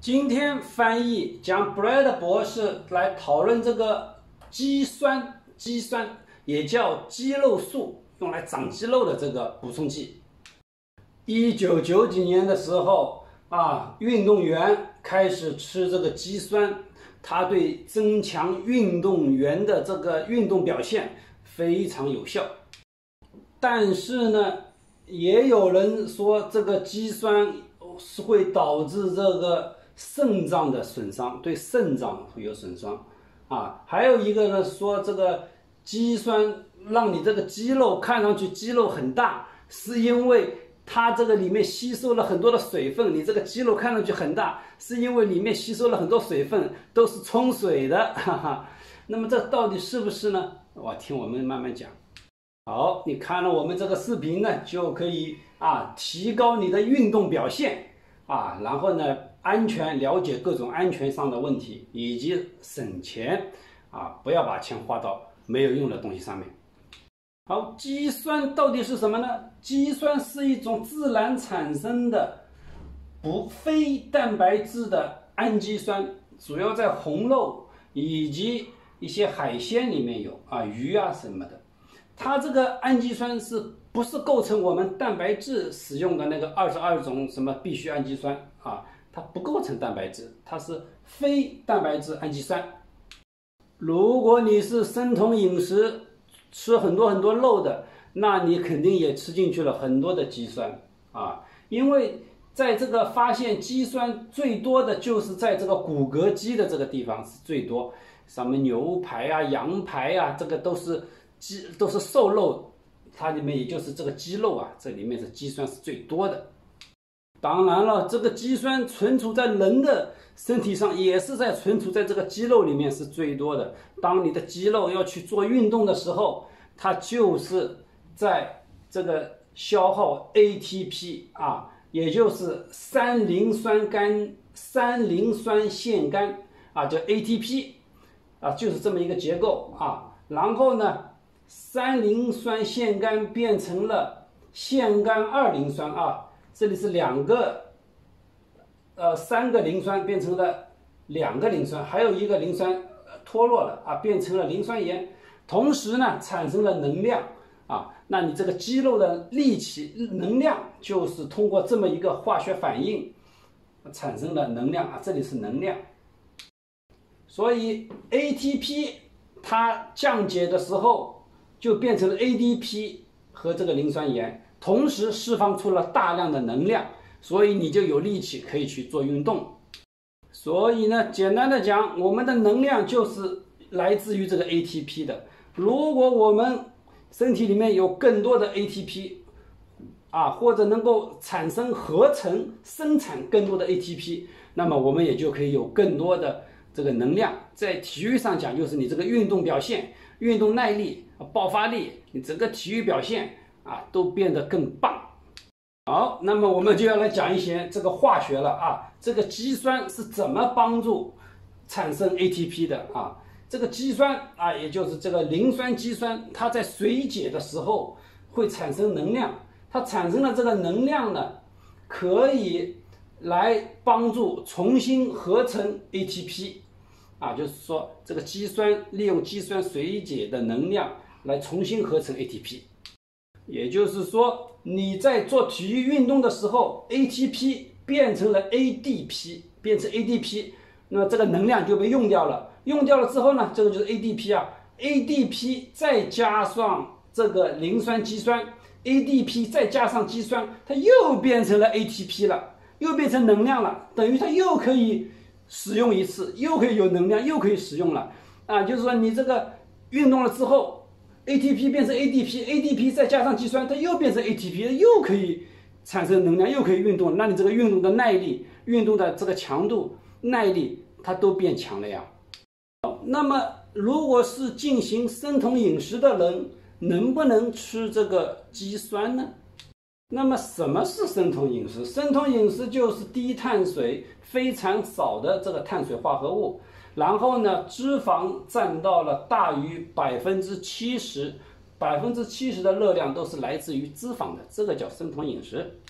今天翻译讲 Brad 博士来讨论这个肌酸，肌酸也叫肌肉素，用来长肌肉的这个补充剂。一九九几年的时候啊，运动员开始吃这个肌酸，它对增强运动员的这个运动表现非常有效。但是呢，也有人说这个肌酸是会导致这个。肾脏的损伤对肾脏会有损伤，啊，还有一个呢，说这个肌酸让你这个肌肉看上去肌肉很大，是因为它这个里面吸收了很多的水分，你这个肌肉看上去很大，是因为里面吸收了很多水分，都是冲水的，哈哈。那么这到底是不是呢？我听我们慢慢讲。好，你看了我们这个视频呢，就可以啊提高你的运动表现。啊，然后呢，安全了解各种安全上的问题，以及省钱，啊，不要把钱花到没有用的东西上面。好，肌酸到底是什么呢？肌酸是一种自然产生的不非蛋白质的氨基酸，主要在红肉以及一些海鲜里面有啊，鱼啊什么的。它这个氨基酸是。不是构成我们蛋白质使用的那个二十二种什么必需氨基酸啊，它不构成蛋白质，它是非蛋白质氨基酸。如果你是生酮饮食，吃很多很多肉的，那你肯定也吃进去了很多的肌酸啊，因为在这个发现肌酸最多的就是在这个骨骼肌的这个地方是最多，什么牛排啊、羊排啊，这个都是肌都是瘦肉。它里面也就是这个肌肉啊，这里面是肌酸是最多的。当然了，这个肌酸存储在人的身体上，也是在存储在这个肌肉里面是最多的。当你的肌肉要去做运动的时候，它就是在这个消耗 ATP 啊，也就是三磷酸苷三磷酸腺苷啊，叫 ATP 啊，就是这么一个结构啊。然后呢？三磷酸腺苷变成了腺苷二磷酸啊，这里是两个，呃，三个磷酸变成了两个磷酸，还有一个磷酸脱落了啊，变成了磷酸盐，同时呢产生了能量啊，那你这个肌肉的力气能量就是通过这么一个化学反应产生了能量啊，这里是能量，所以 ATP 它降解的时候。就变成了 ADP 和这个磷酸盐，同时释放出了大量的能量，所以你就有力气可以去做运动。所以呢，简单的讲，我们的能量就是来自于这个 ATP 的。如果我们身体里面有更多的 ATP，啊，或者能够产生合成生产更多的 ATP，那么我们也就可以有更多的这个能量。在体育上讲，就是你这个运动表现、运动耐力。爆发力，你整个体育表现啊都变得更棒。好，那么我们就要来讲一些这个化学了啊。这个肌酸是怎么帮助产生 ATP 的啊？这个肌酸啊，也就是这个磷酸肌酸，它在水解的时候会产生能量。它产生的这个能量呢，可以来帮助重新合成 ATP 啊，就是说这个肌酸利用肌酸水解的能量。来重新合成 ATP，也就是说，你在做体育运动的时候，ATP 变成了 ADP，变成 ADP，那么这个能量就被用掉了。用掉了之后呢，这个就是 ADP 啊，ADP 再加上这个磷酸肌酸，ADP 再加上肌酸，它又变成了 ATP 了，又变成能量了，等于它又可以使用一次，又可以有能量，又可以使用了啊，就是说你这个运动了之后。ATP 变成 ADP，ADP 再加上肌酸，它又变成 ATP，又可以产生能量，又可以运动。那你这个运动的耐力、运动的这个强度、耐力，它都变强了呀。那么，如果是进行生酮饮食的人，能不能吃这个肌酸呢？那么，什么是生酮饮食？生酮饮食就是低碳水、非常少的这个碳水化合物。然后呢，脂肪占到了大于百分之七十，百分之七十的热量都是来自于脂肪的，这个叫生酮饮食。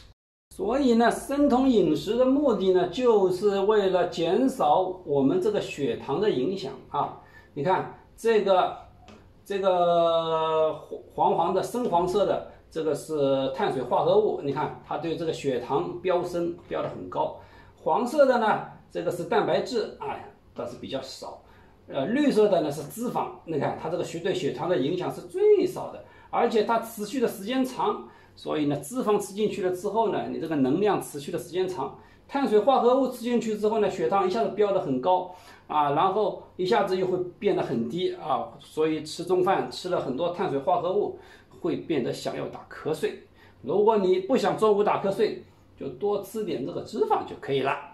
所以呢，生酮饮食的目的呢，就是为了减少我们这个血糖的影响啊。你看这个这个黄黄的深黄色的，这个是碳水化合物，你看它对这个血糖飙升飙得很高。黄色的呢，这个是蛋白质啊，倒是比较少。呃，绿色的呢是脂肪，你看它这个血对血糖的影响是最少的，而且它持续的时间长，所以呢，脂肪吃进去了之后呢，你这个能量持续的时间长，碳水化合物吃进去之后呢，血糖一下子飙得很高啊，然后一下子又会变得很低啊，所以吃中饭吃了很多碳水化合物，会变得想要打瞌睡。如果你不想中午打瞌睡，就多吃点这个脂肪就可以了。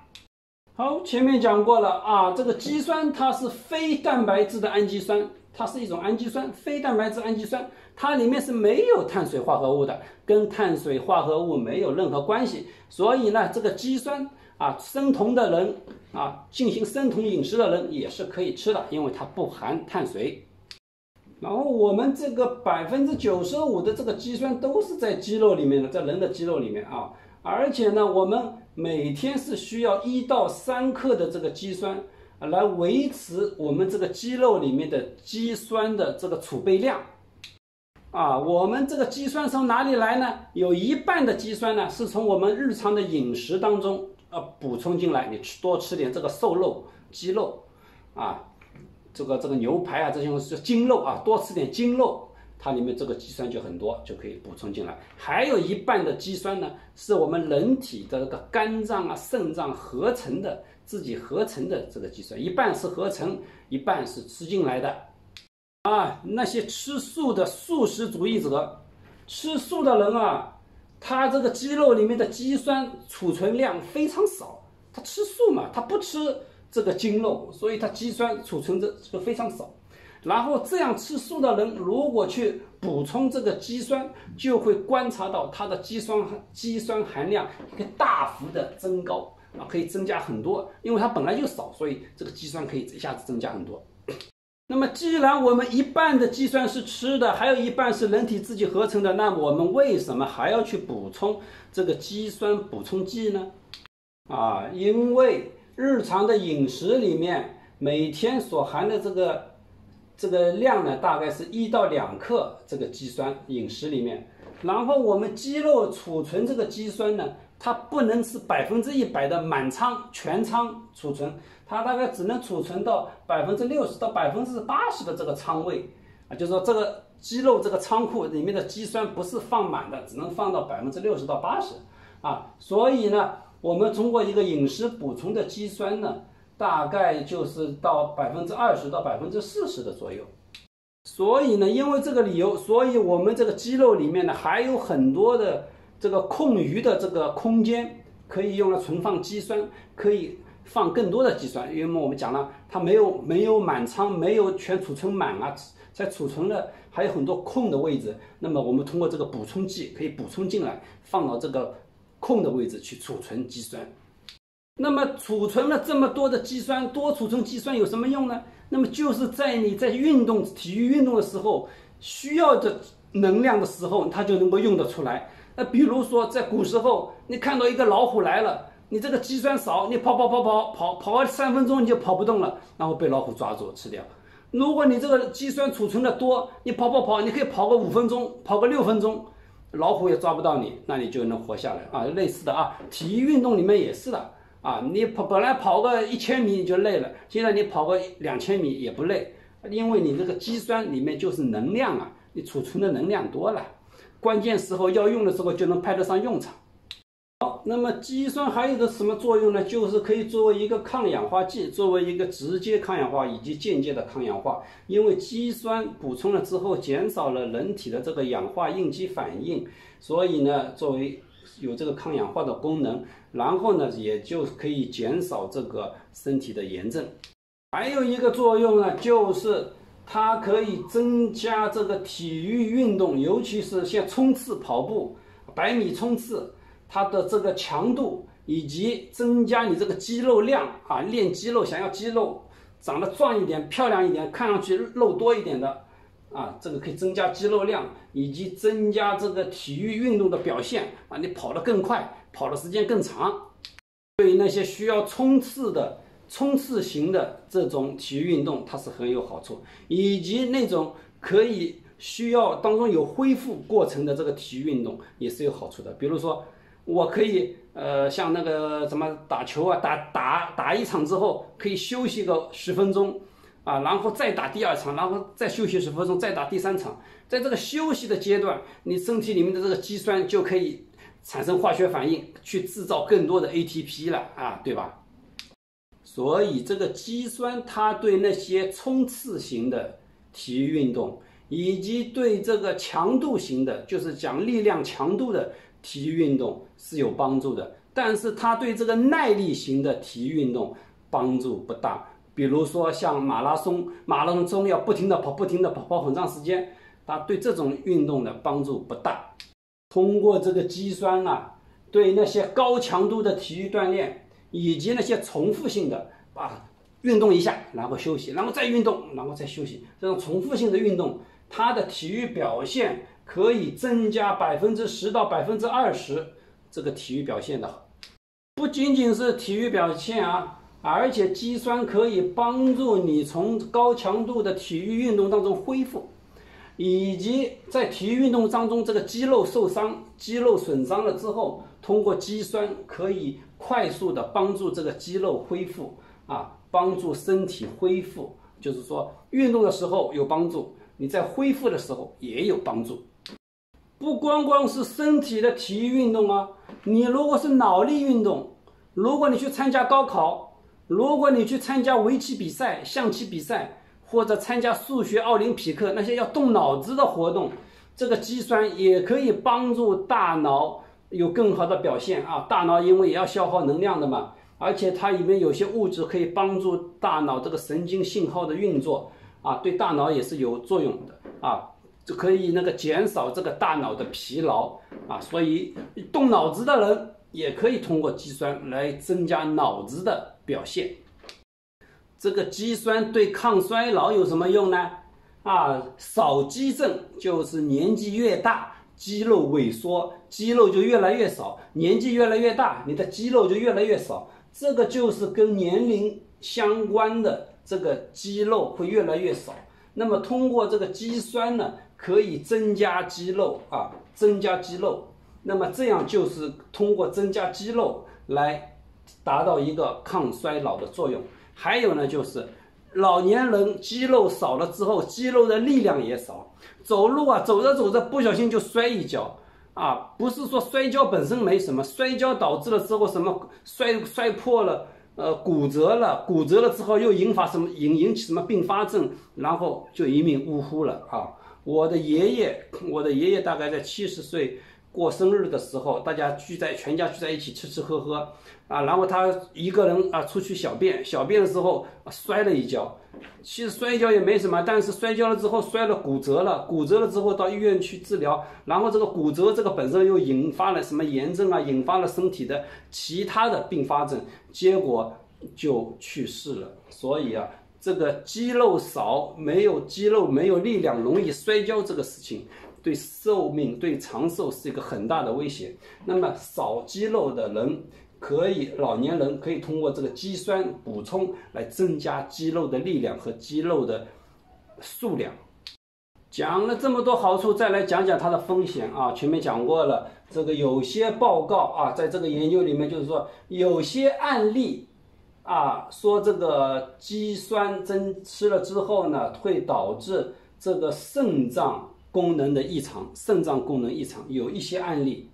好，前面讲过了啊，这个肌酸它是非蛋白质的氨基酸，它是一种氨基酸，非蛋白质氨基酸，它里面是没有碳水化合物的，跟碳水化合物没有任何关系。所以呢，这个肌酸啊，生酮的人啊，进行生酮饮食的人也是可以吃的，因为它不含碳水。然后我们这个百分之九十五的这个肌酸都是在肌肉里面的，在人的肌肉里面啊，而且呢，我们。每天是需要一到三克的这个肌酸来维持我们这个肌肉里面的肌酸的这个储备量啊。我们这个肌酸从哪里来呢？有一半的肌酸呢是从我们日常的饮食当中呃补充进来。你吃多吃点这个瘦肉、鸡肉啊，这个这个牛排啊这些是精肉啊，多吃点精肉。它里面这个肌酸就很多，就可以补充进来。还有一半的肌酸呢，是我们人体的这个肝脏啊、肾脏合成的，自己合成的这个肌酸，一半是合成，一半是吃进来的。啊，那些吃素的素食主义者，吃素的人啊，他这个肌肉里面的肌酸储存量非常少。他吃素嘛，他不吃这个精肉，所以他肌酸储存的这个非常少。然后这样吃素的人，如果去补充这个肌酸，就会观察到它的肌酸肌酸含量一个大幅的增高啊，可以增加很多，因为它本来就少，所以这个肌酸可以一下子增加很多。那么既然我们一半的肌酸是吃的，还有一半是人体自己合成的，那么我们为什么还要去补充这个肌酸补充剂呢？啊，因为日常的饮食里面每天所含的这个。这个量呢，大概是一到两克这个肌酸饮食里面，然后我们肌肉储存这个肌酸呢，它不能是百分之一百的满仓全仓储存，它大概只能储存到百分之六十到百分之八十的这个仓位啊，就是说这个肌肉这个仓库里面的肌酸不是放满的，只能放到百分之六十到八十啊，所以呢，我们通过一个饮食补充的肌酸呢。大概就是到百分之二十到百分之四十的左右，所以呢，因为这个理由，所以我们这个肌肉里面呢还有很多的这个空余的这个空间，可以用来存放肌酸，可以放更多的肌酸。因为我们讲了，它没有没有满仓，没有全储存满啊，在储存了还有很多空的位置。那么我们通过这个补充剂可以补充进来，放到这个空的位置去储存肌酸。那么储存了这么多的肌酸，多储存肌酸有什么用呢？那么就是在你在运动、体育运动的时候需要的能量的时候，它就能够用得出来。那比如说在古时候，你看到一个老虎来了，你这个肌酸少，你跑跑跑跑跑跑个三分钟你就跑不动了，然后被老虎抓住吃掉。如果你这个肌酸储存的多，你跑跑跑，你可以跑个五分钟，跑个六分钟，老虎也抓不到你，那你就能活下来啊。类似的啊，体育运动里面也是的。啊，你跑本来跑个一千米你就累了，现在你跑个两千米也不累，因为你这个肌酸里面就是能量啊，你储存的能量多了，关键时候要用的时候就能派得上用场。好，那么肌酸还有个什么作用呢？就是可以作为一个抗氧化剂，作为一个直接抗氧化以及间接的抗氧化。因为肌酸补充了之后，减少了人体的这个氧化应激反应，所以呢，作为有这个抗氧化的功能。然后呢，也就可以减少这个身体的炎症。还有一个作用呢，就是它可以增加这个体育运动，尤其是像冲刺、跑步、百米冲刺，它的这个强度以及增加你这个肌肉量啊，练肌肉，想要肌肉长得壮一点、漂亮一点，看上去肉多一点的，啊，这个可以增加肌肉量，以及增加这个体育运动的表现啊，你跑得更快，跑的时间更长。对于那些需要冲刺的、冲刺型的这种体育运动，它是很有好处，以及那种可以需要当中有恢复过程的这个体育运动也是有好处的。比如说，我可以呃，像那个什么打球啊，打打打一场之后可以休息个十分钟啊，然后再打第二场，然后再休息十分钟，再打第三场。在这个休息的阶段，你身体里面的这个肌酸就可以。产生化学反应去制造更多的 ATP 了啊，对吧？所以这个肌酸它对那些冲刺型的体育运动，以及对这个强度型的，就是讲力量强度的体育运动是有帮助的。但是它对这个耐力型的体育运动帮助不大。比如说像马拉松，马拉松中要不停的跑，不停的跑，跑很长时间，它对这种运动的帮助不大。通过这个肌酸啊，对那些高强度的体育锻炼，以及那些重复性的啊运动一下，然后休息，然后再运动，然后再休息，这种重复性的运动，它的体育表现可以增加百分之十到百分之二十，这个体育表现的，不仅仅是体育表现啊，而且肌酸可以帮助你从高强度的体育运动当中恢复。以及在体育运动当中，这个肌肉受伤、肌肉损伤了之后，通过肌酸可以快速的帮助这个肌肉恢复啊，帮助身体恢复。就是说，运动的时候有帮助，你在恢复的时候也有帮助。不光光是身体的体育运动啊，你如果是脑力运动，如果你去参加高考，如果你去参加围棋比赛、象棋比赛。或者参加数学奥林匹克那些要动脑子的活动，这个肌酸也可以帮助大脑有更好的表现啊。大脑因为也要消耗能量的嘛，而且它里面有些物质可以帮助大脑这个神经信号的运作啊，对大脑也是有作用的啊，就可以那个减少这个大脑的疲劳啊。所以动脑子的人也可以通过肌酸来增加脑子的表现。这个肌酸对抗衰老有什么用呢？啊，少肌症就是年纪越大，肌肉萎缩，肌肉就越来越少。年纪越来越大，你的肌肉就越来越少。这个就是跟年龄相关的，这个肌肉会越来越少。那么通过这个肌酸呢，可以增加肌肉啊，增加肌肉。那么这样就是通过增加肌肉来达到一个抗衰老的作用。还有呢，就是老年人肌肉少了之后，肌肉的力量也少，走路啊，走着走着不小心就摔一跤啊。不是说摔跤本身没什么，摔跤导致了之后什么摔摔破了，呃，骨折了，骨折了之后又引发什么引引起什么并发症，然后就一命呜呼了啊。我的爷爷，我的爷爷大概在七十岁。过生日的时候，大家聚在全家聚在一起吃吃喝喝，啊，然后他一个人啊出去小便，小便的时候摔了一跤，其实摔跤也没什么，但是摔跤了之后摔了骨折了，骨折了之后到医院去治疗，然后这个骨折这个本身又引发了什么炎症啊，引发了身体的其他的并发症，结果就去世了。所以啊，这个肌肉少，没有肌肉，没有力量，容易摔跤这个事情。对寿命、对长寿是一个很大的威胁。那么少肌肉的人，可以老年人可以通过这个肌酸补充来增加肌肉的力量和肌肉的数量。讲了这么多好处，再来讲讲它的风险啊。前面讲过了，这个有些报告啊，在这个研究里面就是说，有些案例啊，说这个肌酸增吃了之后呢，会导致这个肾脏。功能的异常，肾脏功能异常有一些案例，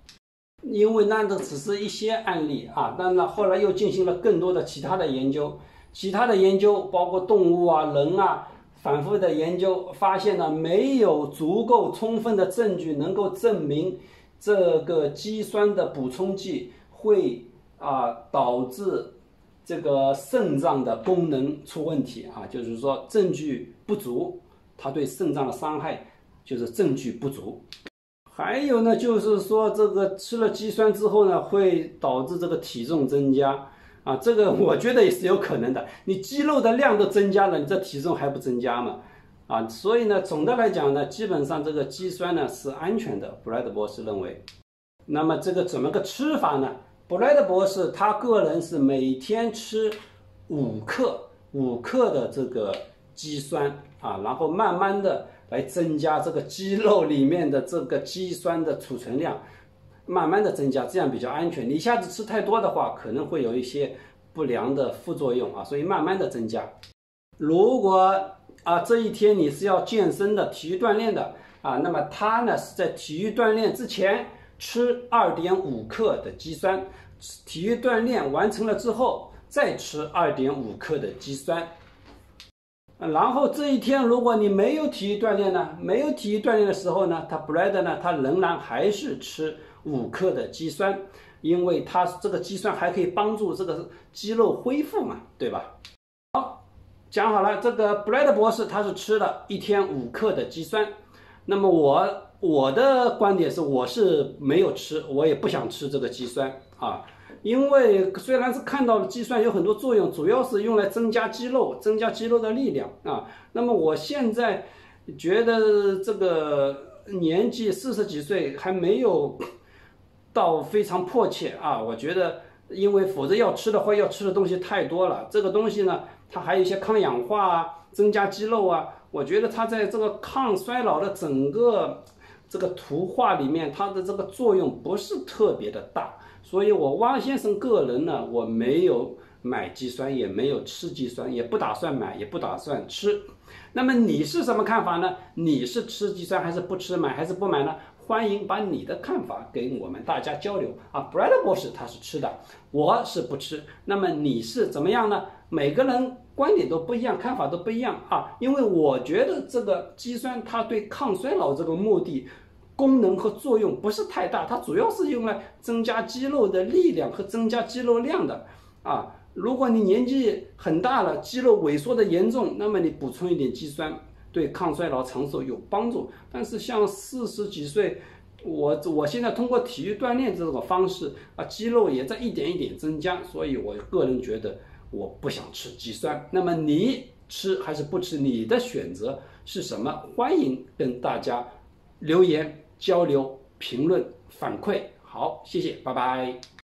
因为那个只是一些案例啊，但那后来又进行了更多的其他的研究，其他的研究包括动物啊、人啊，反复的研究发现呢，没有足够充分的证据能够证明这个肌酸的补充剂会啊导致这个肾脏的功能出问题啊，就是说证据不足，它对肾脏的伤害。就是证据不足，还有呢，就是说这个吃了肌酸之后呢，会导致这个体重增加啊，这个我觉得也是有可能的。你肌肉的量都增加了，你这体重还不增加吗？啊，所以呢，总的来讲呢，基本上这个肌酸呢是安全的。布莱德博士认为，那么这个怎么个吃法呢？布莱德博士他个人是每天吃五克五克的这个肌酸啊，然后慢慢的来增加这个肌肉里面的这个肌酸的储存量，慢慢的增加，这样比较安全。你一下子吃太多的话，可能会有一些不良的副作用啊，所以慢慢的增加。如果啊，这一天你是要健身的、体育锻炼的啊，那么它呢是在体育锻炼之前吃二点五克的肌酸，体育锻炼完成了之后再吃二点五克的肌酸。然后这一天如果你没有体育锻炼呢，没有体育锻炼的时候呢，他 bread 呢，他仍然还是吃五克的肌酸，因为它这个肌酸还可以帮助这个肌肉恢复嘛，对吧？好讲好了，这个布莱德博士他是吃了一天五克的肌酸，那么我我的观点是，我是没有吃，我也不想吃这个肌酸啊，因为虽然是看到了计算有很多作用，主要是用来增加肌肉，增加肌肉的力量啊。那么我现在觉得这个年纪四十几岁还没有到非常迫切啊，我觉得，因为否则要吃的话，要吃的东西太多了，这个东西呢。它还有一些抗氧化啊，增加肌肉啊，我觉得它在这个抗衰老的整个这个图画里面，它的这个作用不是特别的大，所以我汪先生个人呢，我没有买肌酸，也没有吃肌酸，也不打算买，也不打算吃。那么你是什么看法呢？你是吃肌酸还是不吃？买还是不买呢？欢迎把你的看法给我们大家交流啊。Brad 博士他是吃的，我是不吃。那么你是怎么样呢？每个人观点都不一样，看法都不一样啊。因为我觉得这个肌酸它对抗衰老这个目的、功能和作用不是太大，它主要是用来增加肌肉的力量和增加肌肉量的啊。如果你年纪很大了，肌肉萎缩的严重，那么你补充一点肌酸对抗衰老长寿有帮助。但是像四十几岁，我我现在通过体育锻炼这种方式啊，肌肉也在一点一点增加，所以我个人觉得。我不想吃肌酸，那么你吃还是不吃？你的选择是什么？欢迎跟大家留言交流、评论、反馈。好，谢谢，拜拜。